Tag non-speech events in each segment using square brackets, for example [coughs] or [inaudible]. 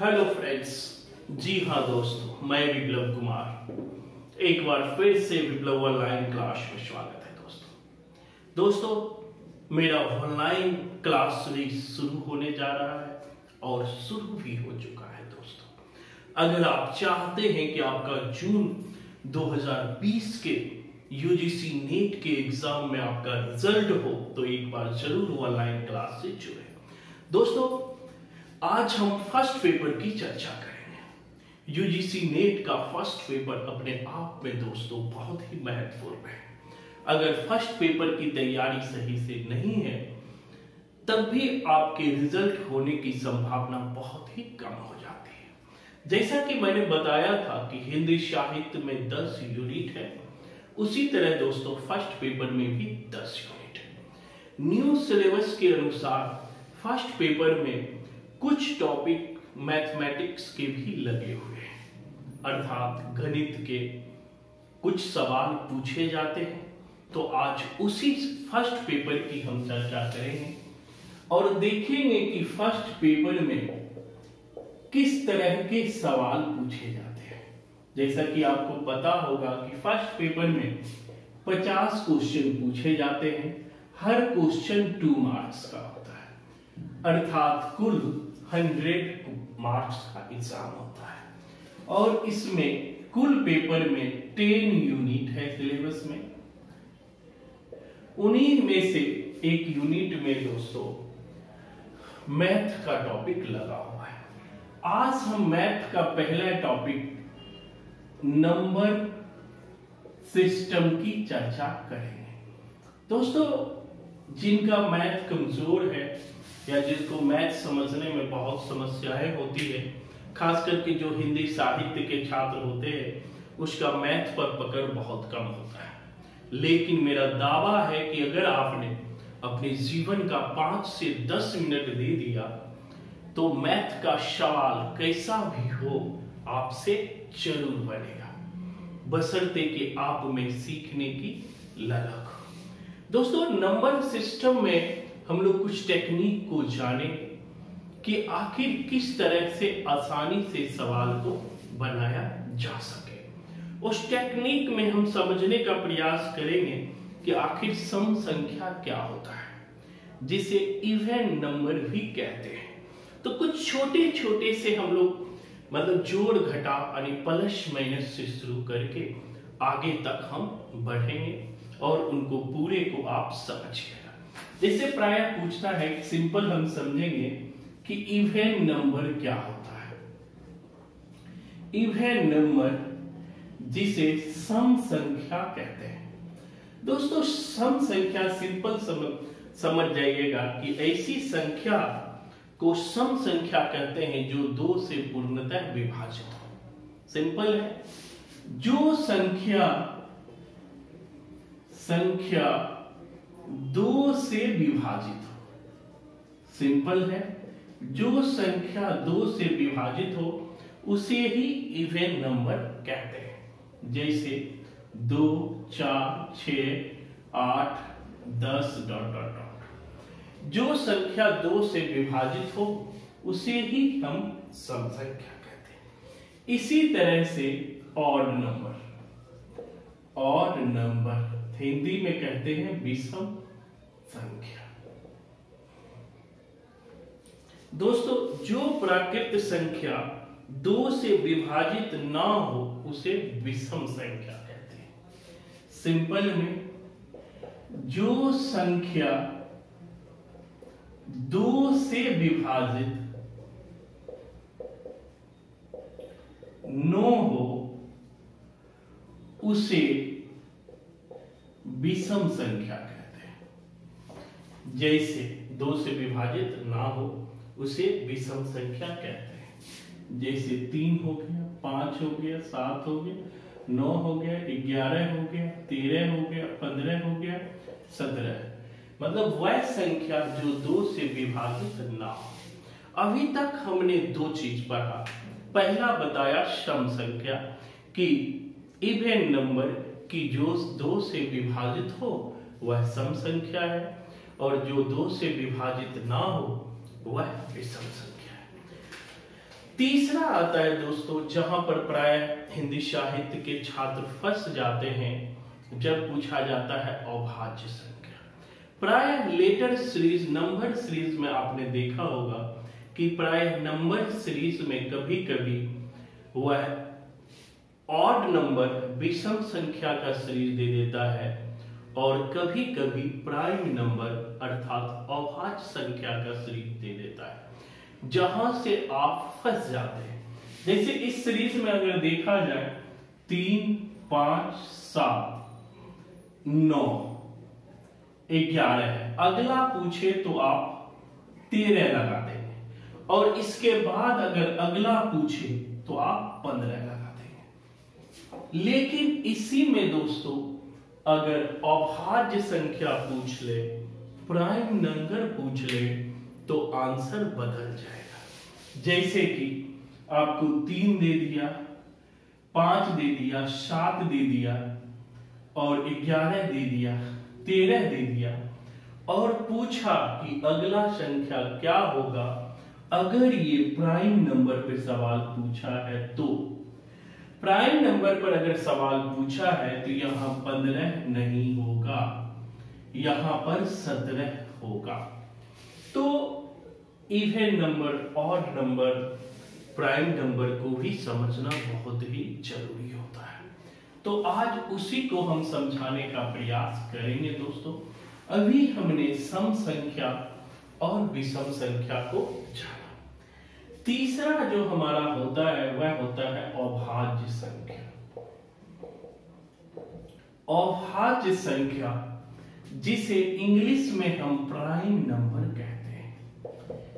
Hello friends जी हाँ दोस्तों, मैं विप्लव कुमार। एक बार फिर से विप्लव ऑनलाइन क्लास में स्वागत है दोस्तों। दोस्तों, मेरा ऑनलाइन क्लास सीरीज़ शुरू होने जा रहा है और शुरू भी हो चुका है दोस्तों। अगर आप चाहते हैं कि आपका जून 2020 के यूजीसी नेट के एग्ज़ाम में आपका रिज़ल्ट हो तो एक बार ज़रूर ऑनलाइन क्लास से जुड़े। दोस्तों आज हम फ़र्स्ट पेपर की चर्चा करेंगे। यूजीसी नेट का फ़र्स्ट पेपर अपने आप में दोस्तों बहुत ही महत्वपूर्ण है। अगर फ़र्स्ट पेपर की तैयारी सही से नहीं है, तब भी आपके रिज़ल्ट होने की संभावना बहुत ही कम हो जाती है। जैसा कि मैंने बताया था कि हिंदी साहित्य में 10 यूनिट है, उसी तरह दोस्तों फ़र्स्ट पेपर में भी 10 यूनिट है। न्यू सिलेबस के अनुसार फ़र्स्ट पेपर में कुछ टॉपिक मैथमेटिक्स के भी लगे हुए हैं। अर्थात गणित के कुछ सवाल पूछे जाते हैं। तो आज उसी फ़र्स्ट पेपर की हम चर्चा करेंगे और देखेंगे कि फ़र्स्ट पेपर में किस तरह के सवाल पूछे जाते हैं। जैसा कि आपको पता होगा कि फ़र्स्ट पेपर में 50 क्वेश्चन पूछे जाते हैं। हर क्वेश्चन टू मार्क्स का होता है। अर्थात कुल हंड्रेड मार्क्स का एग्ज़ाम होता है। और इसमें कुल पेपर में टेन यूनिट है सिलेबस में। उन्हीं में से एक यूनिट में दोस्तों, मैथ का टॉपिक लगा हुआ है। आज हम मैथ का पहला टॉपिक नंबर सिस्टम की चर्चा करेंगे। दोस्तों, जिनका मैथ कमज़ोर है या जिसको मैथ समझने में बहुत समस्याएँ होती है खास करके जो हिंदी साहित्य के छात्र होते हैं, उसका मैथ पर पकड़ बहुत कम होता है। लेकिन मेरा दावा है कि अगर आपने अपने जीवन का पाँच से दस मिनट दे दिया तो मैथ का सवाल कैसा भी हो, आपसे ज़रूर बनेगा। बसरते कि आप में सीखने की ललक दोस्तों, नंबर सिस्टम में हम लोग कुछ टेक्निक को जानेंगे कि आखिर किस तरह से आसानी से सवाल को बनाया जा सके। उस टेक्निक में हम समझने का प्रयास करेंगे कि आखिर सम संख्या क्या होता है, जिसे इवन नंबर भी कहते हैं। तो कुछ छोटे छोटे से हम लोग मतलब जोड़ घटा यानी प्लस माइनस से शुरू करके आगे तक हम बढ़ेंगे और उनको पूरे को आप समझिएगा जैसे प्राय पूछता है, सिंपल हम समझेंगे कि इवन नंबर क्या होता है। इवन नंबर जिसे सम संख्या कहते हैं। दोस्तों, सम संख्या सिंपल समझ समझ जाइएगा कि ऐसी संख्या को सम संख्या कहते हैं जो दो से पूर्णतः विभाजित हो। सिंपल है। जो संख्या संख्या दो से विभाजित हो। सिंपल है। जो संख्या दो से विभाजित हो, उसे ही इवन नंबर कहते हैं। जैसे दो, चार छ आठ, दस, डॉट डॉट डॉट। जो संख्या दो से विभाजित हो, उसे ही हम सम संख्या कहते हैं। इसी तरह से odd number. Odd number. Hindi में कहते हैं विषम संख्या। दोस्तों, जो प्राकृत संख्या दो से विभाजित ना हो, उसे विषम संख्या कहते हैं। सिंपल में, जो संख्या दो से विभाजित नो हो, उसे विषम संख्या कहते हैं। जैसे दो से विभाजित ना हो, उसे विषम संख्या कहते हैं। जैसे तीन हो गया, पाँच हो गया, सात हो गया, नौ हो गया, ग्यारह हो गया, तेरह हो गया, पंद्रह हो गया, सत्रह। मतलब वह संख्या जो दो से विभाजित ना हो। अभी तक हमने दो चीज़ पढ़ा। पहला बताया सम संख्या कि इवन नंबर कि जो दो से विभाजित हो, वह सम संख्या है, और जो दो से विभाजित ना हो, वह विषम संख्या है। तीसरा आता है दोस्तों, जहाँ पर प्राय हिंदी साहित्य के छात्र फंस जाते हैं, जब पूछा जाता है अभाज्य संख्या। प्राय लेटर सीरीज़ नंबर सीरीज़ में आपने देखा होगा कि प्राय नंबर सीरीज़ में कभी कभी वह ऑड नंबर विषम संख्या का शरीर दे देता है और कभी कभी प्राइम नंबर अर्थात अभाज्य संख्या का शरीर दे देता है। जहाँ से आप फंस जाते हैं। जैसे इस सीरीज़ में अगर देखा जाए, तीन, पाँच, सात, नौ, ग्यारह है। अगला पूछे तो आप तेरह लगा देंगे। और इसके बाद अगर अगला पूछे तो आप पंद्रह लगा लेकिन इसी में दोस्तों, अगर अभाज्य संख्या पूछ ले, प्राइम नंबर पूछ ले तो आंसर बदल जाएगा। जैसे कि आपको तीन दे दिया, पाँच दे दिया, सात दे दिया, और ग्यारह दे दिया, तेरह दे दिया, और पूछा कि अगला संख्या क्या होगा? अगर ये प्राइम नंबर पे सवाल पूछा है तो प्राइम नंबर पर अगर सवाल पूछा है तो यहाँ पंद्रह नहीं होगा। यहाँ पर सत्रह होगा। तो इवन नंबर और नंबर, प्राइम नंबर को भी समझना बहुत ही ज़रूरी होता है। तो आज उसी को हम समझाने का प्रयास करेंगे दोस्तों। अभी हमने सम संख्या और विषम संख्या को जाना। तीसरा जो हमारा होता है, वह होता है अभाज्य संख्या। अभाज्य संख्या, जिसे इंग्लिश में हम प्राइम नंबर कहते हैं।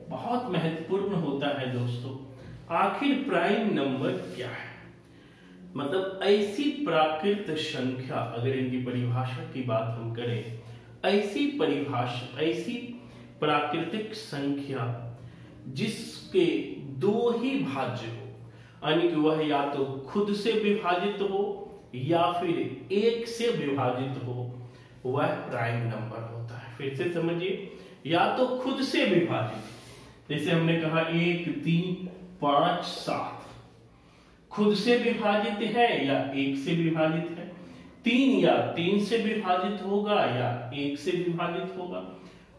बहुत महत्वपूर्ण होता है दोस्तों, आखिर प्राइम नंबर क्या है? मतलब ऐसी प्राकृत संख्या, अगर इनकी परिभाषा की बात हम करें, ऐसी परिभाषा, ऐसी प्राकृतिक संख्या जिसके दो ही भाज्य हो। यानी कि वह या तो खुद से विभाजित हो या फिर एक से विभाजित हो, वह प्राइम नंबर होता है। फिर से समझिए, या तो खुद से विभाजित। जैसे हमने कहा, एक, तीन, पाँच, सात। खुद से विभाजित है या एक से विभाजित है? तीन या तीन से विभाजित होगा या एक से विभाजित होगा?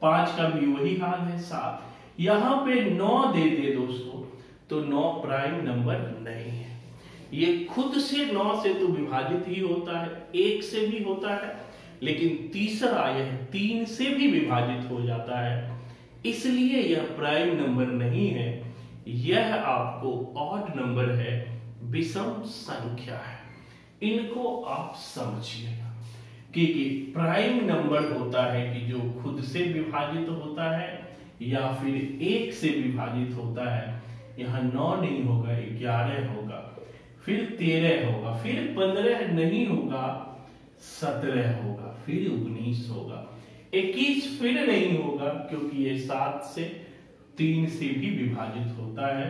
पाँच का भी वही हाल है, सात। यहाँ पे नौ दे दे दोस्तों तो नौ प्राइम नंबर नहीं है। ये खुद से नौ से तो विभाजित ही होता है, एक से भी होता है, लेकिन तीसरा यह तीन से भी विभाजित हो जाता है। इसलिए यह प्राइम नंबर नहीं है, यह आपको ऑड नंबर है, विषम संख्या है। इनको आप समझिएगा क्योंकि प्राइम नंबर होता है कि जो खुद से विभाजित होता है या फिर एक से विभाजित होता है, यहाँ नौ नहीं होगा, ग्यारह होगा, फिर तेरह होगा, फिर पंद्रह नहीं होगा, सत्रह होगा, फिर उन्नीस होगा। इक्कीस फिर नहीं होगा, क्योंकि ये सात से तीन से भी विभाजित होता है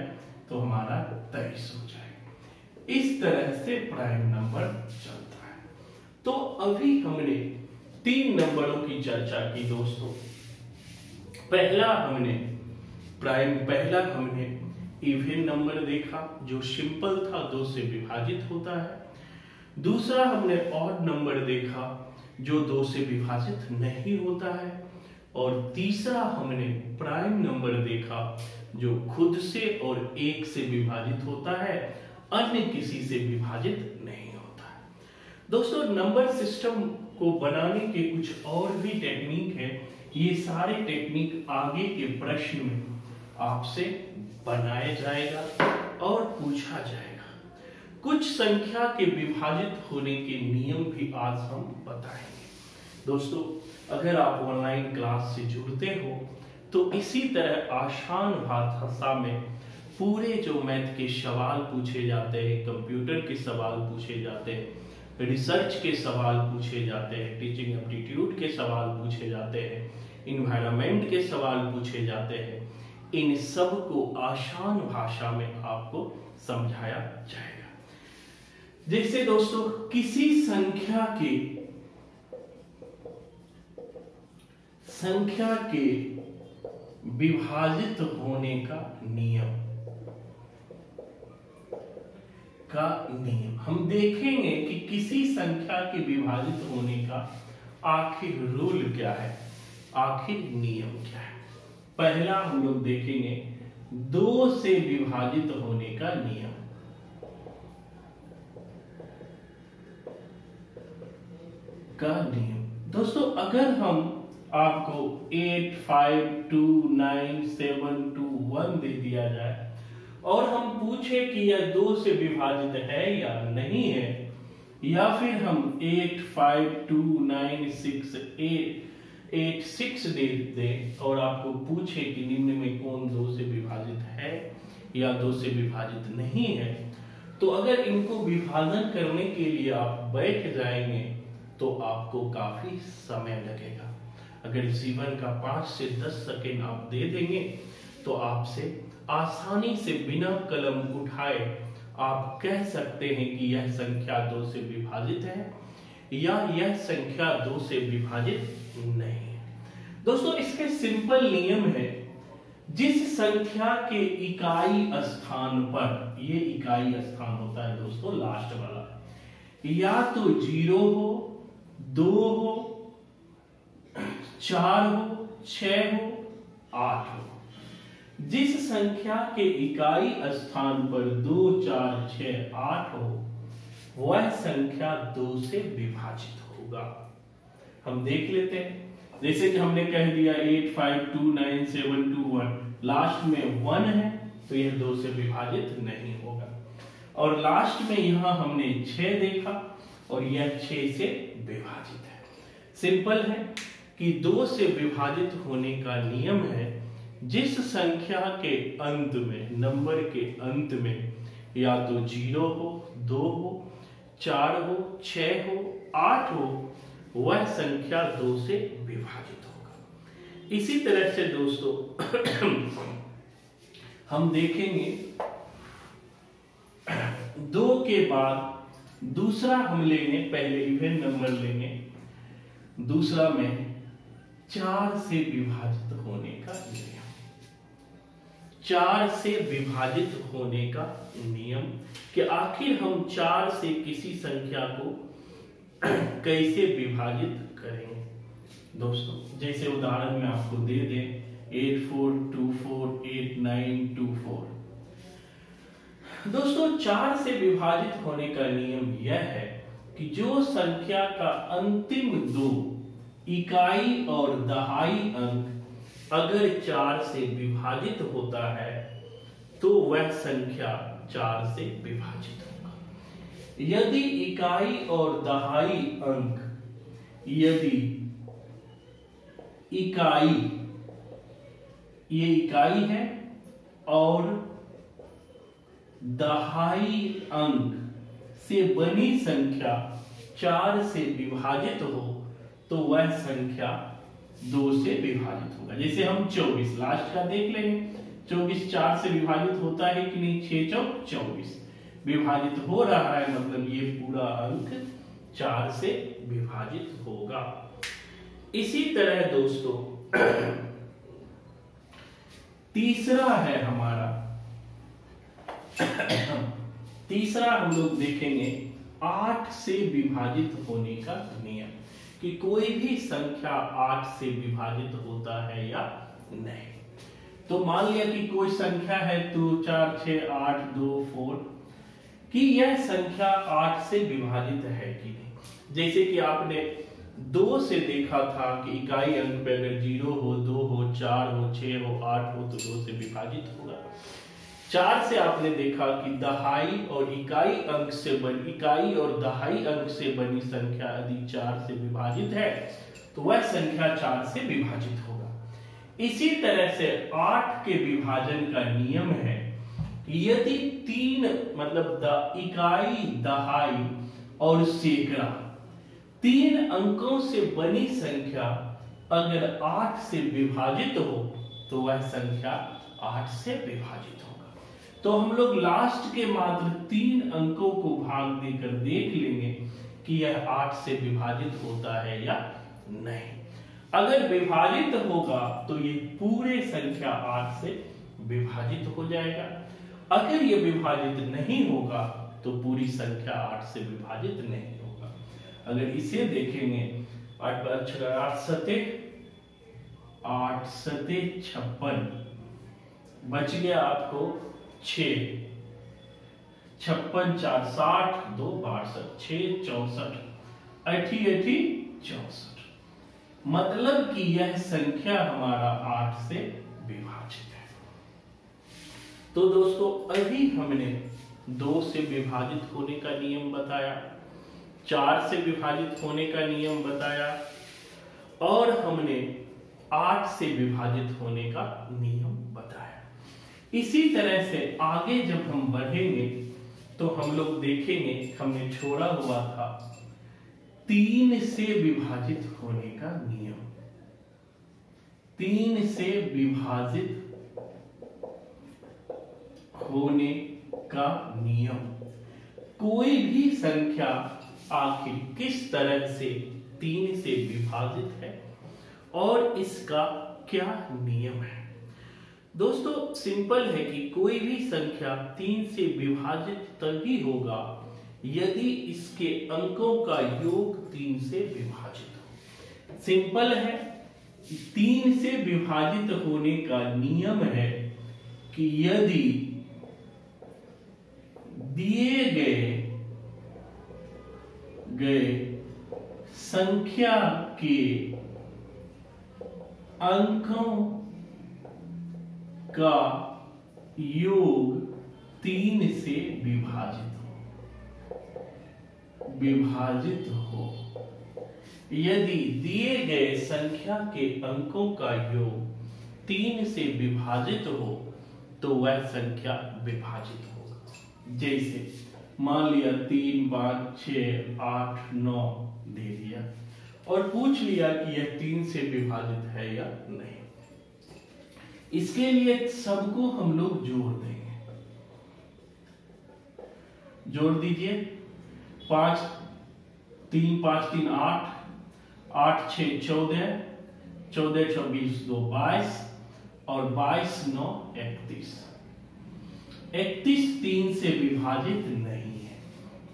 तो हमारा तेईस हो जाएगा। इस तरह से प्राइम नंबर चलता है। तो अभी हमने तीन नंबरों की चर्चा की दोस्तों। पहला हमने, प्राइम पहला हमने इवन नंबर देखा, जो सिंपल था, दो से विभाजित होता है। दूसरा हमने ऑड नंबर देखा, जो दो से विभाजित नहीं होता है। और तीसरा हमने प्राइम नंबर देखा, जो खुद से और एक से विभाजित होता है, अन्य किसी से विभाजित नहीं होता है। दोस्तों नंबर सिस्टम को बनाने के कुछ और भी टेक्निक है ये सारे टेक्निक आगे के प्रश्न में आपसे बनाया जाएगा और पूछा जाएगा। कुछ संख्या के विभाजित होने के नियम भी आज हम बताएँगे। दोस्तों, अगर आप ऑनलाइन क्लास से जुड़ते हो तो इसी तरह आसान भाषा में पूरे जो मैथ के सवाल पूछे जाते हैं कंप्यूटर के सवाल पूछे जाते हैं रिसर्च के सवाल पूछे जाते हैं टीचिंग एप्टीट्यूड के सवाल पूछे जाते हैं इन्वायरमेंट के सवाल पूछे जाते हैं। इन सबको आसान भाषा में आपको समझाया जाएगा। जैसे दोस्तों, किसी संख्या के संख्या के विभाजित होने का नियम का नियम। हम देखेंगे कि किसी संख्या के विभाजित होने का आखिर रूल क्या है। आखिर नियम क्या है? पहला हम लोग देखेंगे, दो से विभाजित होने का नियम। का नियम। दोस्तों, अगर हम आपको eight five two nine seven two one दे दिया जाए, और हम पूछे कि यह दो से विभाजित है या नहीं है, या फिर हम eight five two nine six eight eight six दे दे और आपको पूछे कि निम्न में कौन दो से विभाजित है या दो से विभाजित नहीं है। तो अगर इनको विभाजन करने के लिए आप बैठ जाएँगे तो आपको काफ़ी समय लगेगा। अगर जीवन का पाँच से दस सेकेंड आप दे देंगे तो आपसे आसानी से बिना कलम उठाए आप कह सकते हैं कि यह संख्या दो से विभाजित है या यह संख्या दो से विभाजित नहीं। दोस्तों, इसके सिंपल नियम है, जिस संख्या के इकाई स्थान पर, ये इकाई स्थान होता है दोस्तों लास्ट वाला। या तो ज़ीरो हो, दो हो, चार हो छ हो, आठ हो। जिस संख्या के इकाई स्थान पर दो, चार छ आठ हो, वह संख्या दो से विभाजित होगा। हम देख लेते हैं। जैसे कि हमने कह दिया eight five two nine seven two one last में वन है तो यह दो से विभाजित नहीं होगा। और लास्ट में यहाँ हमने छ देखा, और यह छ से विभाजित है। सिंपल है कि दो से विभाजित होने का नियम है, जिस संख्या के अंत में नंबर के अंत में या तो ज़ीरो हो, दो हो, चार हो छ हो, आठ हो वह संख्या दो से विभाजित होगा। इसी तरह से दोस्तों, [clears throat] हम देखेंगे, [clears throat] दो के बाद दूसरा हम लेंगे, पहले इवन नंबर लेंगे। दूसरा में चार से विभाजित होने का नियम। चार से विभाजित होने का नियम कि आखिर हम चार से किसी संख्या को [clears throat] कैसे विभाजित करेंगे दोस्तों, जैसे उदाहरण में आपको दे दें eight four two four eight nine two four दोस्तों, चार से विभाजित होने का नियम यह है कि जो संख्या का अंतिम दो, इकाई और दहाई अंक, अगर चार से विभाजित होता है तो वह संख्या चार से विभाजित यदि इकाई और दहाई अंक, यदि इकाई, ये इकाई है और दहाई अंक से बनी संख्या चार से विभाजित हो तो वह संख्या दो से विभाजित होगा। जैसे हम चौबीस, लास्ट का देख लेंगे, चौबीस चार से विभाजित होता है कि नहीं? छह चौक चौबीस। विभाजित हो रहा है मतलब ये पूरा अंक चार से विभाजित होगा। इसी तरह दोस्तों, [clears throat] तीसरा है हमारा। [clears throat] तीसरा हम लोग देखेंगे आठ से विभाजित होने का नियम, कि कोई भी संख्या आठ से विभाजित होता है या नहीं। तो मान लिया कि कोई संख्या है, दो, चार छ आठ, दो, फोर कि यह संख्या आठ से विभाजित है कि नहीं। जैसे कि आपने दो से देखा था कि इकाई अंक पे अगर ज़ीरो हो, दो हो, चार हो छ हो, आठ हो तो दो से विभाजित होगा। चार से आपने देखा कि दहाई और इकाई अंक से बनी, इकाई और दहाई अंक से बनी संख्या यदि चार से विभाजित है तो वह संख्या चार से विभाजित होगा। इसी तरह से आठ के विभाजन का नियम है यदि तीन मतलब द, इकाई, दहाई और सैकड़ा, तीन अंकों से बनी संख्या अगर आठ से विभाजित हो तो वह संख्या आठ से विभाजित होगा। तो हम लोग लास्ट के मात्र तीन अंकों को भाग देकर देख लेंगे कि यह आठ से विभाजित होता है या नहीं। अगर विभाजित होगा तो ये पूरे संख्या आठ से विभाजित हो जाएगा। अगर ये विभाजित नहीं होगा तो पूरी संख्या आठ से विभाजित नहीं होगा। अगर इसे देखेंगे, आठ सते आठ सते छप्पन। बच गया आपको छ छप्पन, चार, साठ, दो, बासठ छ चौसठ। अठी अठी, चौसठ। मतलब कि यह संख्या हमारा आठ से तो दोस्तों, अभी हमने दो से विभाजित होने का नियम बताया, चार से विभाजित होने का नियम बताया, और हमने आठ से विभाजित होने का नियम बताया। इसी तरह से आगे जब हम बढ़ेंगे तो हम लोग देखेंगे, हमने छोड़ा हुआ था तीन से विभाजित होने का नियम। तीन से विभाजित होने का नियम। कोई भी संख्या आखिर किस तरह से तीन से विभाजित है और इसका क्या नियम है? दोस्तों, सिंपल है कि कोई भी संख्या तीन से विभाजित तभी होगा यदि इसके अंकों का योग तीन से विभाजित हो। सिंपल है तीन से विभाजित होने का नियम है कि यदि दिए गए गए संख्या के अंकों का योग तीन से विभाजित हो। विभाजित हो। यदि दिए गए संख्या के अंकों का योग तीन से विभाजित हो तो वह संख्या विभाजित होगा जैसे, मान लिया तीन पाँच छ आठ, नौ दे दिया। और पूछ लिया कि यह तीन से विभाजित है या नहीं। इसके लिए सबको हम लोग जोड़ देंगे। जोड़ दीजिए। पाँच, तीन पाँच, तीन, आठ। आठ छ चौदह। चौदह, चौबीस, दो, बाईस। और बाईस, नौ, इकतीस। इकतीस तीन से विभाजित नहीं है।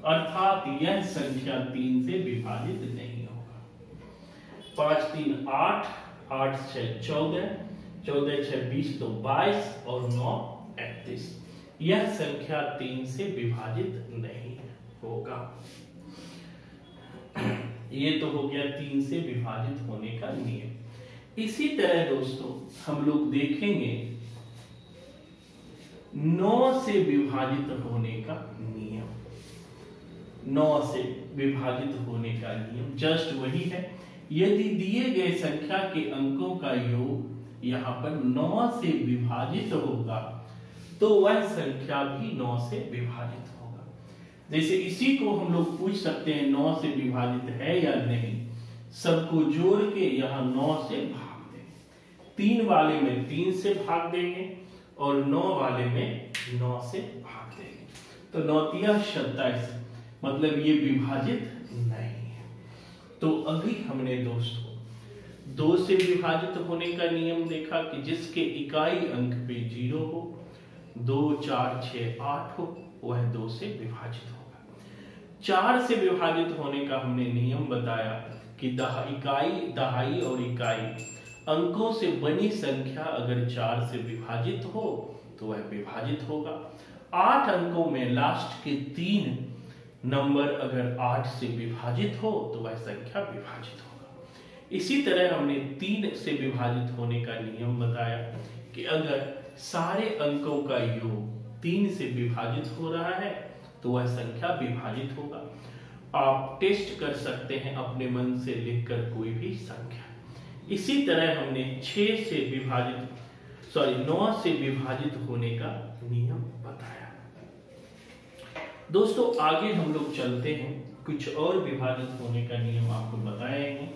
अर्थात यह संख्या तीन से विभाजित नहीं होगा। पाँच तीन आठ आठ छ चौदह चौदह छह बीस तो बाईस और नौ इकतीस। यह संख्या तीन से विभाजित नहीं होगा। ये तो हो गया तीन से विभाजित होने का नियम। इसी तरह दोस्तों, हम लोग देखेंगे नौ से विभाजित होने का नियम। नौ से विभाजित होने का नियम जस्ट वही है। यदि दिए गए संख्या के अंकों का योग यहाँ पर नौ से विभाजित होगा तो वह संख्या भी नौ से विभाजित होगा। जैसे इसी को हम लोग पूछ सकते हैं, नौ से विभाजित है या नहीं। सबको जोड़ के यहाँ नौ से भाग देंगे तीन वाले में तीन से भाग देंगे। और नौ वाले में नौ से भाग देंगे। तो नौतिया सत्ताईस मतलब ये विभाजित नहीं है। तो अभी हमने दोस्तों, दो से विभाजित होने का नियम देखा कि जिसके इकाई अंक पे ज़ीरो हो, दो, चार छ आठ हो, वह दो से विभाजित होगा। चार से विभाजित होने का हमने नियम बताया कि दहा, इकाई, दहाई और इकाई अंकों से बनी संख्या अगर चार से विभाजित हो तो वह विभाजित होगा। आठ अंकों में लास्ट के तीन नंबर अगर आठ से विभाजित हो तो वह संख्या विभाजित होगा। इसी तरह हमने तीन से विभाजित होने का नियम बताया कि अगर सारे अंकों का योग तीन से विभाजित हो रहा है तो वह संख्या विभाजित होगा। आप टेस्ट कर सकते हैं अपने मन से लिखकर कोई भी संख्या। इसी तरह हमने छ से विभाजित सॉरी नौ से विभाजित होने का नियम बताया। दोस्तों, आगे हम लोग चलते हैं। कुछ और विभाजित होने का नियम आपको बताएँगे।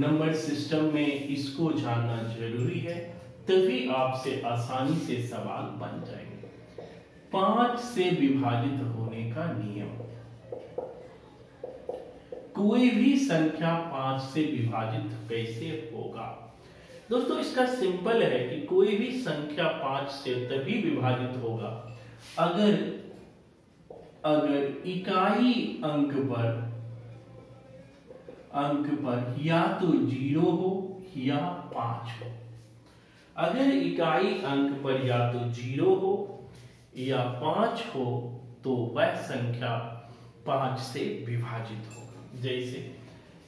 नंबर सिस्टम में इसको जानना ज़रूरी है, तभी आपसे आसानी से सवाल बन जाएँगे। पाँच से विभाजित होने का नियम। कोई भी संख्या पाँच से विभाजित कैसे होगा? दोस्तों, इसका सिंपल है कि कोई भी संख्या पाँच से तभी विभाजित होगा। अगर अगर इकाई अंक पर अंक पर या तो ज़ीरो हो या पाँच हो। अगर इकाई अंक पर या तो ज़ीरो हो या पाँच हो तो वह संख्या पाँच से विभाजित होगा जैसे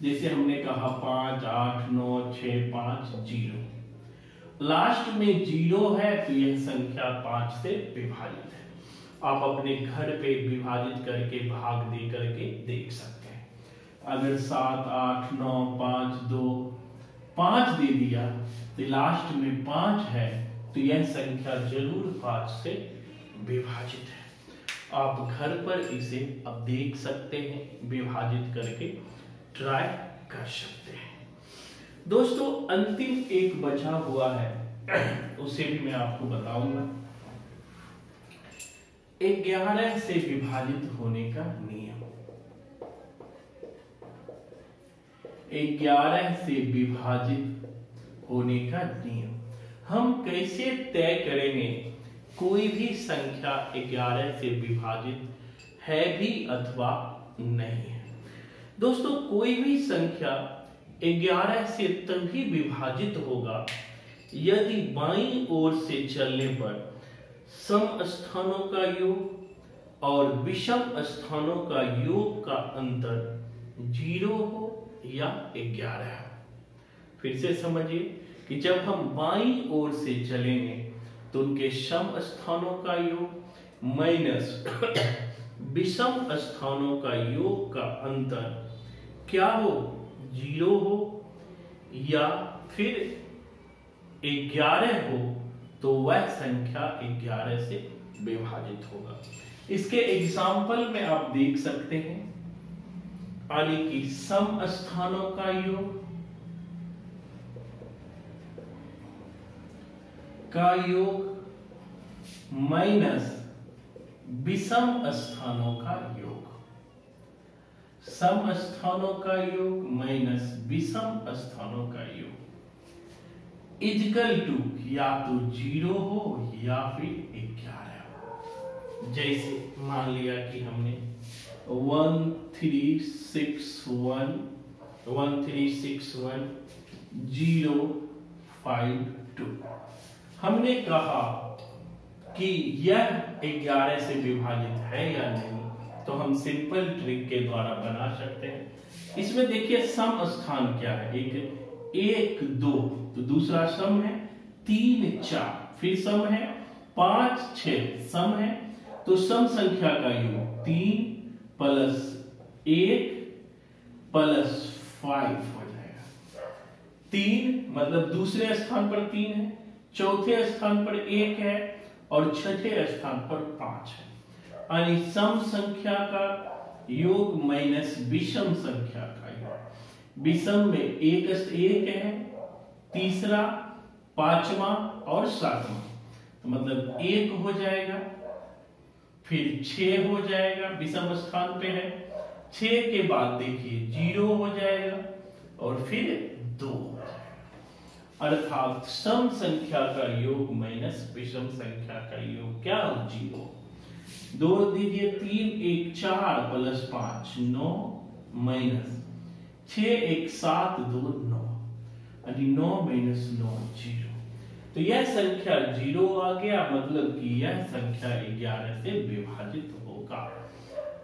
जैसे हमने कहा पाँच, आठ, नौ छ पाँच, ज़ीरो। लास्ट में ज़ीरो है तो यह संख्या पाँच से विभाजित है। आप अपने घर पे विभाजित करके, भाग दे करके देख सकते हैं। अगर सात, आठ, नौ, पाँच, दो, पाँच दे दिया तो लास्ट में पाँच है तो यह संख्या ज़रूर पाँच से विभाजित है। आप घर पर इसे अब देख सकते हैं, विभाजित करके ट्राई कर सकते हैं। दोस्तों, अंतिम एक बचा हुआ है, उसे भी मैं आपको बताऊँगा। ग्यारह से विभाजित होने का नियम। ग्यारह से विभाजित होने का नियम। हम कैसे तय करेंगे? कोई भी संख्या ग्यारह से विभाजित है भी अथवा नहीं है। दोस्तों, कोई भी संख्या ग्यारह से तभी विभाजित होगा यदि बाई ओर से चलने पर सम स्थानों का योग और विषम स्थानों का योग का अंतर ज़ीरो हो या ग्यारह फिर से समझिए कि जब हम बाई ओर से चलेंगे तो उनके सम स्थानों का योग माइनस [coughs] विषम स्थानों का योग का अंतर क्या हो? ज़ीरो हो या फिर ग्यारह हो तो वह संख्या ग्यारह से विभाजित होगा। इसके एग्ज़ाम्पल में आप देख सकते हैं यानी कि सम स्थानों का योग का योग माइनस विषम स्थानों का योग। सम स्थानों का योग माइनस विषम स्थानों का योग। इजकल टू या तो ज़ीरो हो या फिर ग्यारह हो। जैसे मान लिया कि हमने one three six one one three six one, zero five two. हमने कहा कि यह ग्यारह से विभाजित है या नहीं तो हम सिंपल ट्रिक के द्वारा बना सकते हैं। इसमें देखिए सम स्थान क्या है। एक एक, दो तो दूसरा सम है। तीन, चार, फिर सम है। पाँच छ सम है। तो सम संख्या का योग तीन प्लस एक प्लस फाइव हो जाएगा। तीन मतलब दूसरे स्थान पर तीन है। चौथे स्थान पर एक है और छठे स्थान पर पाँच है। यानी सम संख्या का योग माइनस विषम संख्या का योग। विषम में एक एक है, तीसरा पांचवा और सातवां। तो मतलब एक हो जाएगा, फिर छ हो जाएगा, विषम स्थान पे है। छ के बाद देखिए, ज़ीरो हो जाएगा और फिर दो अर्थात सम संख्या का योग माइनस विषम संख्या का योग क्या हो? ज़ीरो। दो दीजिए तीन, एक चार प्लस पाँच, नौ माइनस छ, एक सात, दो नौ। यानी नौ माइनस नौ, ज़ीरो। तो यह संख्या ज़ीरो आ गया मतलब कि यह संख्या ग्यारह से विभाजित होगा।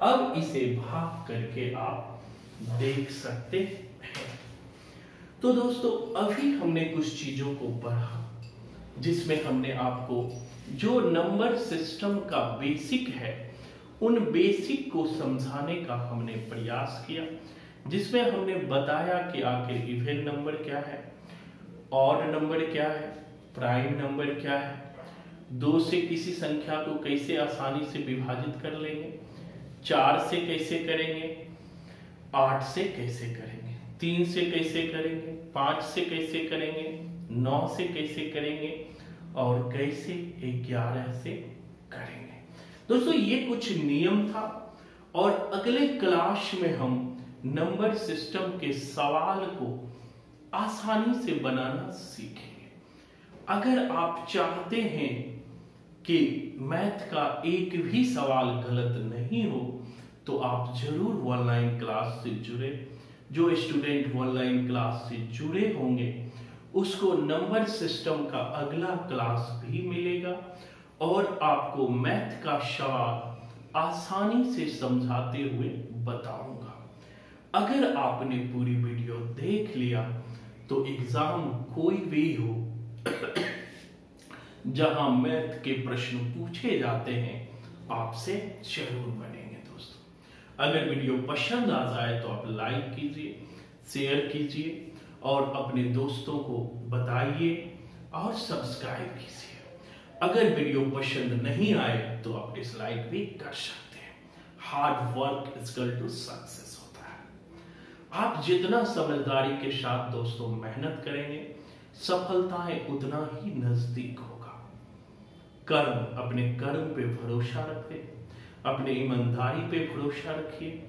अब इसे भाग करके आप देख सकते हैं। तो दोस्तों, अभी हमने कुछ चीज़ों को पढ़ा, जिसमें हमने आपको जो नंबर सिस्टम का बेसिक है, उन बेसिक को समझाने का हमने प्रयास किया, जिसमें हमने बताया कि आखिर इवेन नंबर क्या है ऑड नंबर क्या है प्राइम नंबर क्या है, दो से किसी संख्या को कैसे आसानी से विभाजित कर लेंगे, चार से कैसे करेंगे, आठ से कैसे करेंगे। तीन से कैसे करेंगे? पाँच से कैसे करेंगे? नौ से कैसे करेंगे? और कैसे ग्यारह से करेंगे? दोस्तों, ये कुछ नियम था। और अगले क्लास में हम नंबर सिस्टम के सवाल को आसानी से बनाना सीखेंगे। अगर आप चाहते हैं कि मैथ का एक भी सवाल गलत नहीं हो तो आप ज़रूर ऑनलाइन क्लास से जुड़े। जो स्टूडेंट ऑनलाइन क्लास से जुड़े होंगे, उसको नंबर सिस्टम का अगला क्लास भी मिलेगा और आपको मैथ का सवाल आसानी से समझाते हुए बताऊँगा। अगर आपने पूरी वीडियो देख लिया तो एग्ज़ाम कोई भी हो, जहाँ मैथ के प्रश्न पूछे जाते हैं, आपसे ज़रूर दोस्तों अगर वीडियो पसंद आ जाए तो आप लाइक कीजिए शेयर कीजिए और अपने दोस्तों को बताइए और सब्सक्राइब कीजिए। अगर वीडियो पसंद नहीं आए तो आप डिसलाइक भी कर सकते हैं। Hard work is equal to success होता है। आप जितना समझदारी के साथ दोस्तों मेहनत करेंगे, सफलताएँ उतना ही नज़दीक होगा। कर्म, अपने कर्म पे भरोसा रखें। अपने ईमानदारी पे भरोसा रखिए,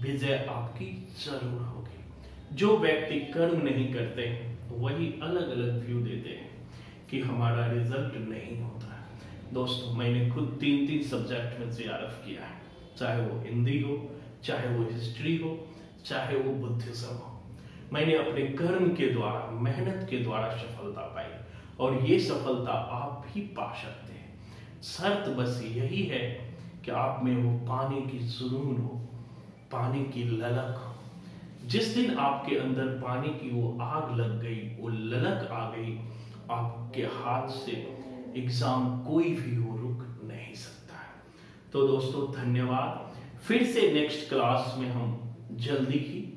विजय आपकी ज़रूर होगी। जो व्यक्ति कर्म नहीं करते, वही अलग अलग व्यू देते हैं कि हमारा रिज़ल्ट नहीं होता। है दोस्तों, मैंने खुद तीन तीन सब्जेक्ट में सीआरएफ किया है। चाहे वो हिंदी हो, चाहे वो हिस्ट्री हो, चाहे वो बुद्धिज्म हो। मैंने अपने कर्म के द्वारा, मेहनत के द्वारा सफलता पाई। और ये सफलता आप भी पा सकते हैं। शर्त बस यही है कि आप में वो पानी की जुनून हो, पानी की ललक हो। जिस दिन आपके अंदर पानी की वो आग लग गई, वो ललक आ गई, आपके हाथ से एग्ज़ाम कोई भी हो रुक नहीं सकता है। तो दोस्तों, धन्यवाद। फिर से नेक्स्ट क्लास में हम जल्दी ही